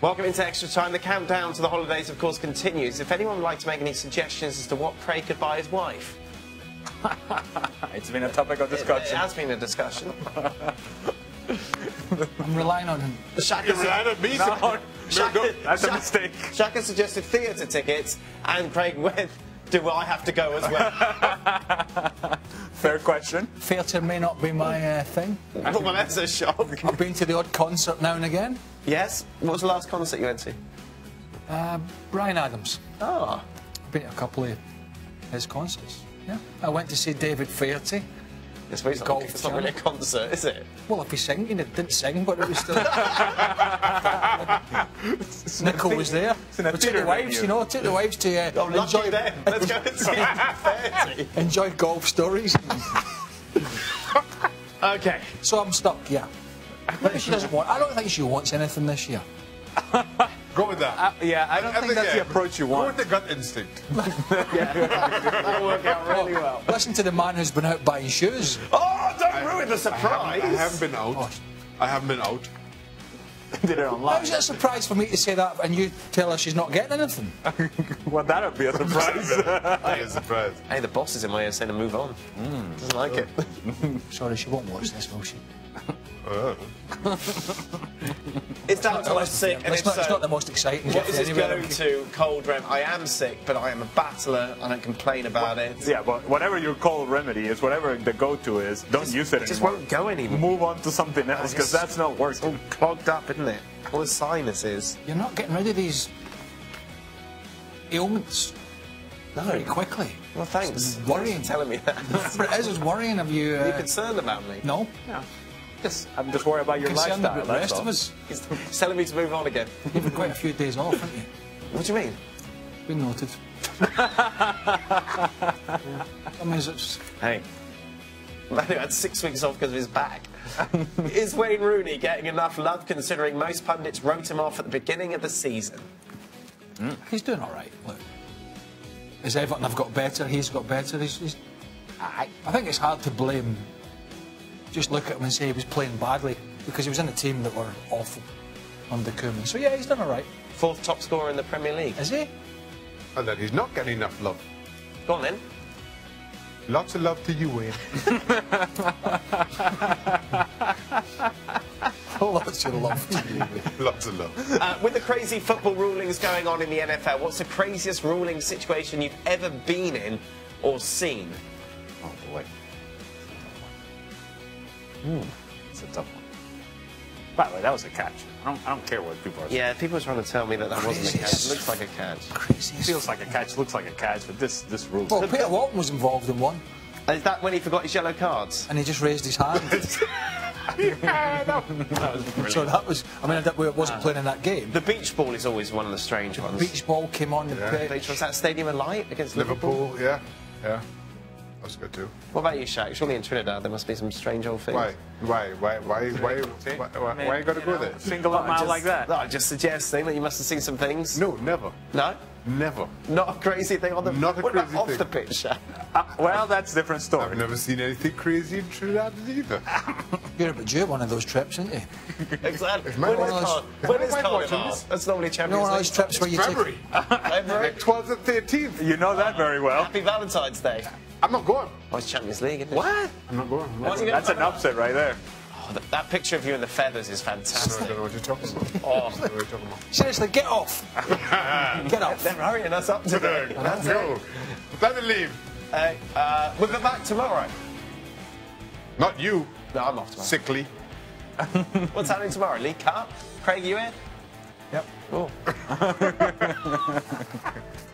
Welcome into Extra Time. The countdown to the holidays, of course, continues. If anyone would like to make any suggestions as to what Craig could buy his wife, It's been a topic of it, it has been a discussion. I'm relying on him. Shaka, me. No, Shaka, that's a mistake. Shaka suggested theatre tickets, and Craig went, do I have to go as well? Fair question. Theatre may not be my uh, thing. well, that's a shock. I've been to the odd concert now and again. Yes? What was the last concert you went to? Uh, Bryan Adams. Oh. I've been to a couple of his concerts. Yeah. I went to see David Feherty. It's, it's, Golf it's not really a concert, is it? Well, if he sang, he didn't sing, but it was still. Nickel was there. We took the wives, venue. you know, took the wives to uh, Oh, enjoy, them. Let's go and see enjoy golf stories. Okay. so I'm stuck, yeah. But she doesn't want. I don't think she wants anything this year. Go with that. Uh, yeah, I don't think that's the approach you want. Go with the gut instinct. That'll work out really well. Listen to the man who's been out buying shoes. Oh, don't ruin the I surprise. haven't, I haven't been out. Oh. I haven't been out. Did it How online. is it a surprise for me to say that and you tell her she's not getting anything? Well, that would be a surprise. I am surprised. Hey, the boss is in my ear saying to move on. Doesn't like it. Sorry, she won't watch this, will she? Uh, It's down to I'm sick, and It's if not, it's so, not the most exciting. what does this anyway. go to? Cold rem. I am sick, but I am a battler. I don't complain about it. yeah, but whatever your cold remedy is, whatever the go-to is, don't use it It just won't go anymore. Move on to something else because that's not It's working. all clogged up, isn't it? All the sinuses. You're not getting rid of these ailments very quickly. Well, thanks. It's worrying. Thanks telling me that. But it is, it's worrying. of you? Are you Uh, concerned about me? no. Yeah. Just, I'm just worried about your Concerned lifestyle. about the rest all. of us. He's telling me to move on again. You've had quite a few days off, haven't you? What do you mean? Been noted. I mean, it's, Hey. Manu had six weeks off because of his back. Is Wayne Rooney getting enough love considering most pundits wrote him off at the beginning of the season? Hmm. he's doing all right. Look, as Everton have got better, he's got better. He's, he's I, I think it's hard to blame. Just look at him and say he was playing badly because he was in a team that were awful under Koeman. So yeah, he's done all right. Fourth top scorer in the Premier League. Is he? and then he's not getting enough love. Go on then. Lots of love to you, Wayne. Lots of love to you. Lots of love. Uh, with the crazy football rulings going on in the NFL, what's the craziest ruling situation you've ever been in or seen? Oh boy. Hmm. It's a tough one. By the way, that was a catch. I don't, I don't care what people are saying. Yeah, people are trying to tell me that that wasn't a catch. It Looks like a catch. Crazy. as Feels like a catch, looks like a catch, but this this rule. Well, Peter Walton was involved in one, Is that when he forgot his yellow cards? and he just raised his hand. so that was. I mean, that wasn't ah. playing in that game. The beach ball is always one of the strange ones. The beach ball came on the Yeah. pitch. Was that Stadium of Light against Liverpool? Liverpool, yeah. Yeah. That's good too. What about you, Shaq? Surely in Trinidad there must be some strange old things. Why? Why? Why? Why? Why? Why, why, why you gotta go there? Single them I out just- like that. No, I'm just suggesting that you must have seen some things. No, never. No? Never. Not a crazy thing on the Not a what about off thing. the pitch, Uh, well, that's a different story. I've never seen anything crazy in Trinidad either. You're about due one of those trips, isn't you? Exactly. my When is, wife- car- is when my is wife watching Carnival? this? That's normally You know Champions one of League. those trips where you take. February. February? 12th and 13th. You know that very well. Happy Valentine's Day. I'm not going. Oh, it's Champions League, isn't it? What? I'm not going. I'm not What's going. That's an upset right there. Oh, that, that picture of you in the feathers is I fantastic. don't know what you're talking about. Oh, I don't know what you're talking about. Seriously, get off! get off! they're hurrying us up today. Let's go. Let it leave. Uh, uh, we'll be back tomorrow. Not you, No, I'm off tomorrow. sickly. What's happening tomorrow? League Cup? Craig, you in? Yep. Oh.